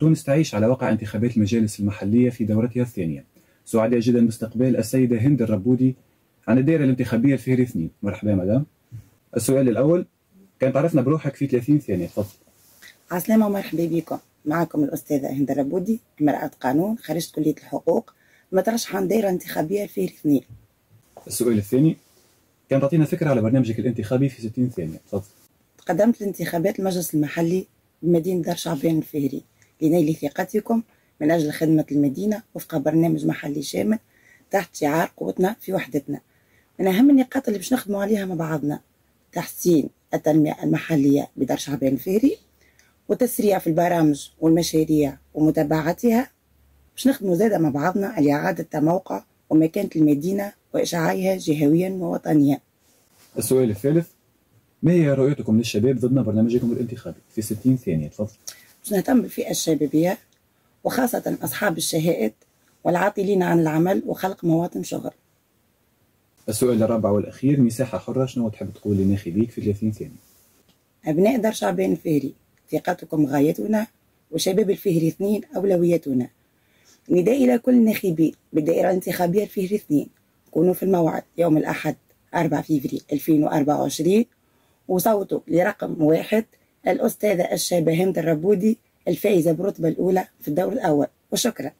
تونس تعيش على وقع انتخابات المجالس المحلية في دورتها الثانية. سعداء جدا باستقبال السيدة هند الربودي عن الدائرة الانتخابية الفهري اثنين. مرحبا مدام. السؤال الأول كان تعرفنا بروحك في 30 ثانية. تفضل. عسلامة ومرحبا بكم. معكم الأستاذة هند الربودي امرأة قانون خريجة كلية الحقوق مترشحة عن دائرة انتخابية الفهري اثنين. السؤال الثاني كان تعطينا فكرة على برنامجك الانتخابي في 60 ثانية. تفضل. قدمت لانتخابات المجلس المحلي بمدينة دار شعبان الفهري. لنيل ثقتكم من أجل خدمة المدينة وفق برنامج محلي شامل تحت شعار قوتنا في وحدتنا. من أهم النقاط اللي باش نخدموا عليها مع بعضنا تحسين التنمية المحلية بدار شعبان الفهري وتسريع في البرامج والمشاريع ومتابعتها باش نخدموا زادة مع بعضنا على إعادة موقع ومكانة المدينة وإشعاعها جهويا ووطنيا. السؤال الثالث ما هي رؤيتكم للشباب ضمن برنامجكم الانتخابي؟ في 60 ثانية تفضل. باش نهتم بالفئة الشبابية وخاصة أصحاب الشهائد والعاطلين عن العمل وخلق مواطن شغل. السؤال الرابع والأخير مساحة حرة شنو تحب تقول لناخبيك في 30 ثانية أبناء دار شعبان الفهري ثقتكم غايتنا وشباب الفهري اثنين أولويتنا. نداء إلى كل الناخبين بالدائرة الانتخابية الفهري اثنين. كونوا في الموعد يوم الأحد 4 فيفري 2024 وصوتوا لرقم واحد الأستاذة الشابة هند الربودي الفائزة بالرتبة الأولى في الدور الأول. وشكرا.